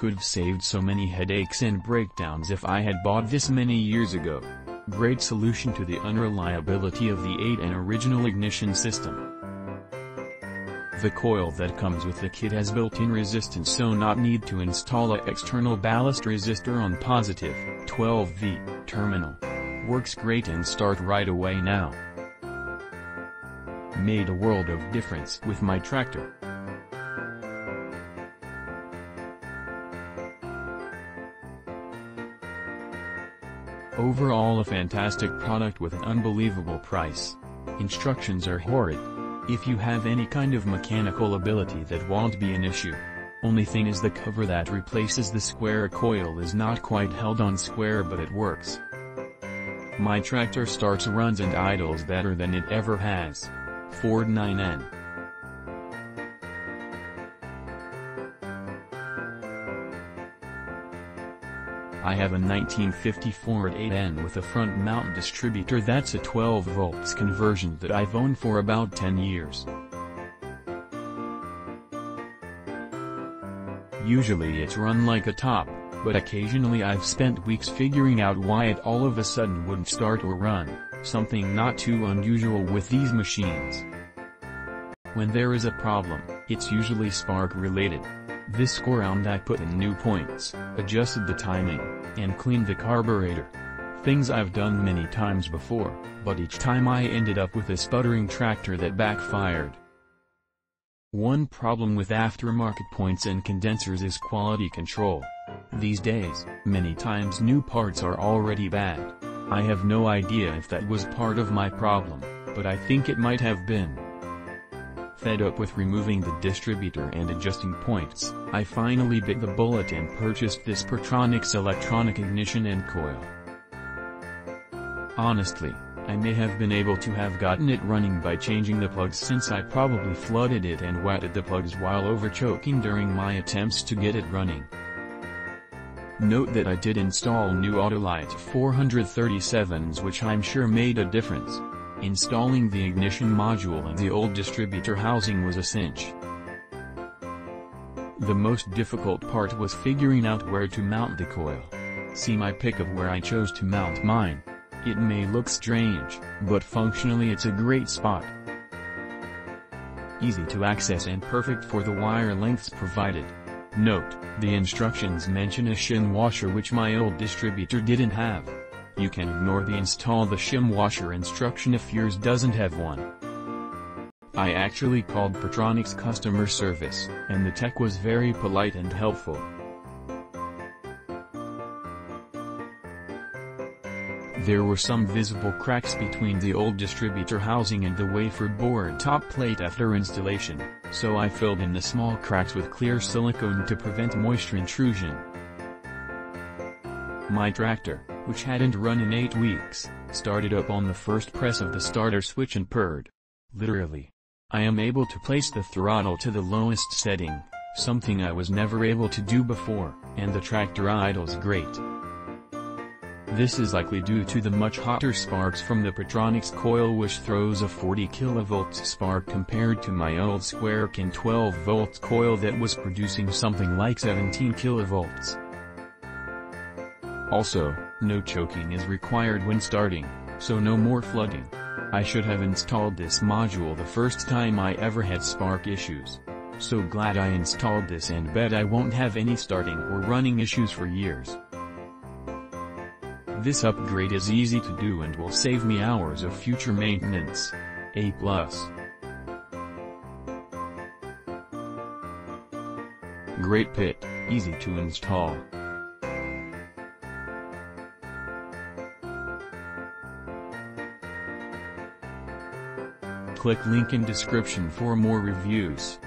Could've saved so many headaches and breakdowns if I had bought this many years ago. Great solution to the unreliability of the 8 and original ignition system. The coil that comes with the kit has built-in resistance so not need to install a external ballast resistor on positive, 12V, terminal. Works great and start right away now. Made a world of difference with my tractor. Overall a fantastic product with an unbelievable price. Instructions are horrid. If you have any kind of mechanical ability that won't be an issue. Only thing is the cover that replaces the square coil is not quite held on square but it works. My tractor starts runs and idles better than it ever has. Ford 9N I have a 1950 Ford 8N with a front mount distributor that's a 12 volts conversion that I've owned for about 10 years. Usually it's run like a top, but occasionally I've spent weeks figuring out why it all of a sudden wouldn't start or run, something not too unusual with these machines. When there is a problem, it's usually spark related. This go round I put in new points, adjusted the timing, and cleaned the carburetor. Things I've done many times before, but each time I ended up with a sputtering tractor that backfired. One problem with aftermarket points and condensers is quality control. These days, many times new parts are already bad. I have no idea if that was part of my problem, but I think it might have been. Fed up with removing the distributor and adjusting points, I finally bit the bullet and purchased this Pertronix electronic ignition and coil. Honestly, I may have been able to have gotten it running by changing the plugs since I probably flooded it and wetted the plugs while overchoking during my attempts to get it running. Note that I did install new Autolite 437s which I'm sure made a difference. Installing the ignition module and the old distributor housing was a cinch. The most difficult part was figuring out where to mount the coil. See my pic of where I chose to mount mine. It may look strange, but functionally it's a great spot. Easy to access and perfect for the wire lengths provided. Note, the instructions mention a shim washer which my old distributor didn't have. You can ignore the install the shim washer instruction if yours doesn't have one. I actually called Pertronix customer service, and the tech was very polite and helpful. There were some visible cracks between the old distributor housing and the wafer board top plate after installation, so I filled in the small cracks with clear silicone to prevent moisture intrusion. My tractor, which hadn't run in 8 weeks, started up on the first press of the starter switch and purred. Literally. I am able to place the throttle to the lowest setting, something I was never able to do before, and the tractor idles great. This is likely due to the much hotter sparks from the Pertronix coil which throws a 40 kV spark compared to my old Squarekin 12 volt coil that was producing something like 17 kV. Also, no choking is required when starting, so no more flooding. I should have installed this module the first time I ever had spark issues. So glad I installed this and bet I won't have any starting or running issues for years. This upgrade is easy to do and will save me hours of future maintenance. A+. Plus. Great pit, easy to install. Click link in description for more reviews.